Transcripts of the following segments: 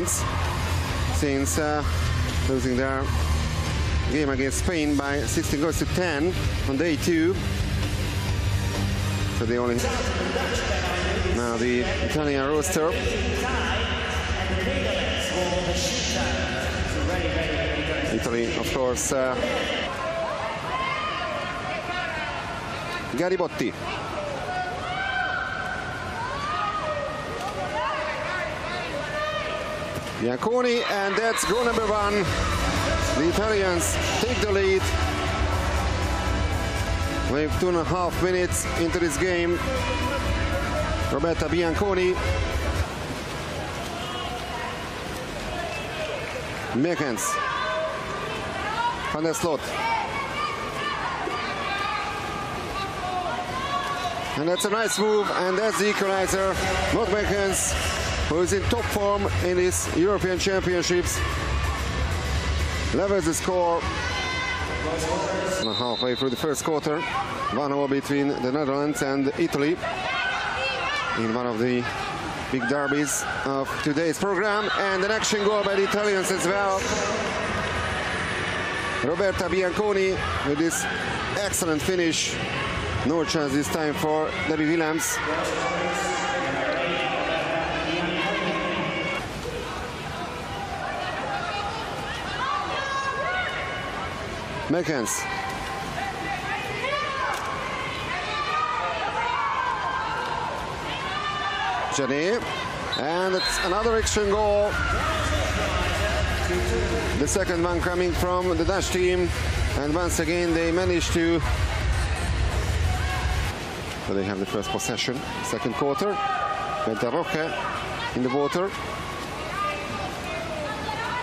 points since uh, losing their game against Spain by 16 goals to 10 on day two. So they only now the Italian roster. Italy, of course. Uh, Garibotti. Bianconi, and that's goal number one. The Italians take the lead. With two and a half minutes into this game. Roberta Bianconi. Megens. Van der Sloot. And that's a nice move, and that's the equalizer. Not Megens, who is in top form in his European Championships. Levels the score. Halfway through the first quarter. 1-0 between the Netherlands and Italy in one of the big derbies of today's program. And an action goal by the Italians as well. Roberta Bianconi with this excellent finish. No chance this time for Debbie Williams. Megens. Janet. And it's another action goal. The second one coming from the Dutch team. And once again, they managed to... So they have the first possession, second quarter. Bente Rogge in the water.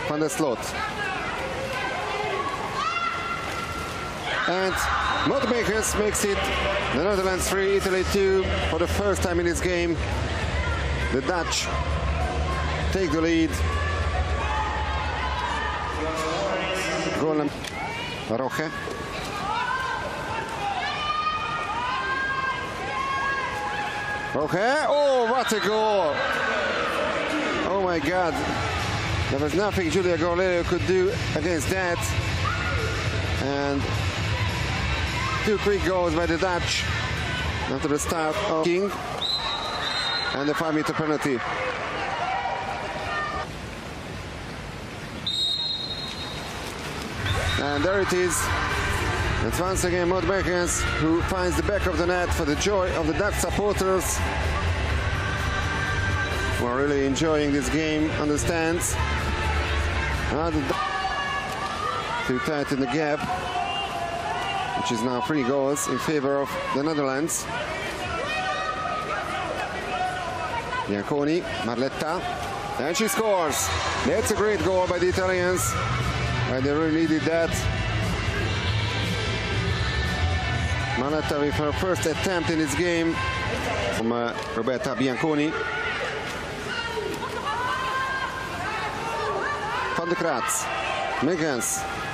Van der Sloot. And Motmakers makes it the Netherlands 3, Italy 2 for the first time in this game. The Dutch take the lead. Goal Roche. Roche. Oh, what a goal! Oh my God. There was nothing Giulia Gorlero could do against that. And two quick goals by the Dutch after the start of King and the five meter penalty. And there it is. It's once again Maud Megens who finds the back of the net for the joy of the Dutch supporters. We're really enjoying this game on the stands. Too tight in the gap, which is now three goals in favor of the Netherlands. Bianconi, Marletta, and she scores. That's a great goal by the Italians. And they really needed that. Marletta with her first attempt in this game from uh, Roberta Bianconi. Van de Kraats, Megens.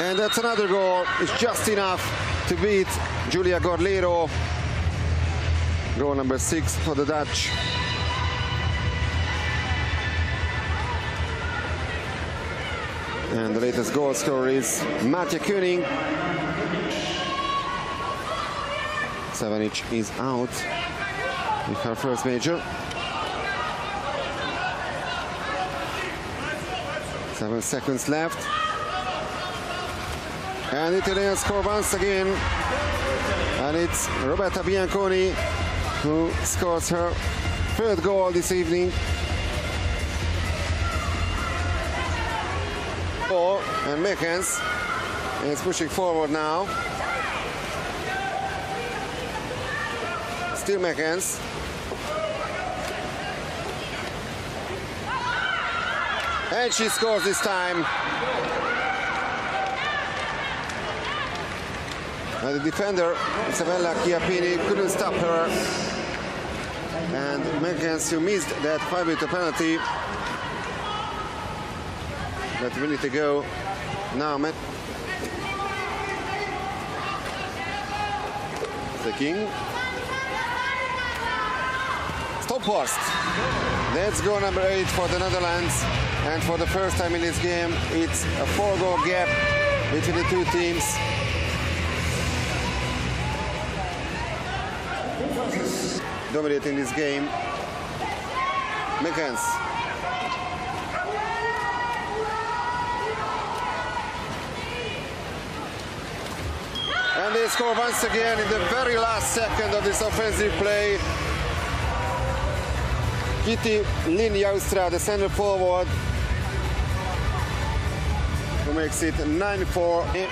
And that's another goal. It's just enough to beat Giulia Gorlero. Goal number six for the Dutch. And the latest goal scorer is Maartje Keuning. Sevenich is out with her first major. Seven seconds left. And Italian score once again. And it's Roberta Bianconi who scores her third goal this evening. Ball and Megens is pushing forward now. Still Megens. And she scores this time. And the defender, Isabella Chiappini, couldn't stop her. And Megens, who missed that five-meter penalty, but we need to go. now met the king. Stop. post. That's goal number eight for the Netherlands. And for the first time in this game, it's a four goal gap between the two teams. Dominating this game. Megens. And they score once again in the very last second of this offensive play. Kitty Lynn Joustra, the center forward, who makes it 9-4.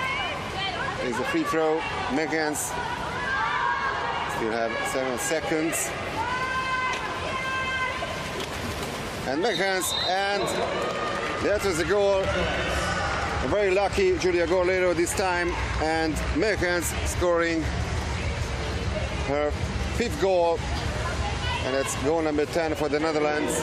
Is a free throw. Megens still have seven seconds. And Megens, and that was the goal. Very lucky Giulia Gorlero this time, and Megens scoring her fifth goal, and it's goal number 10 for the Netherlands.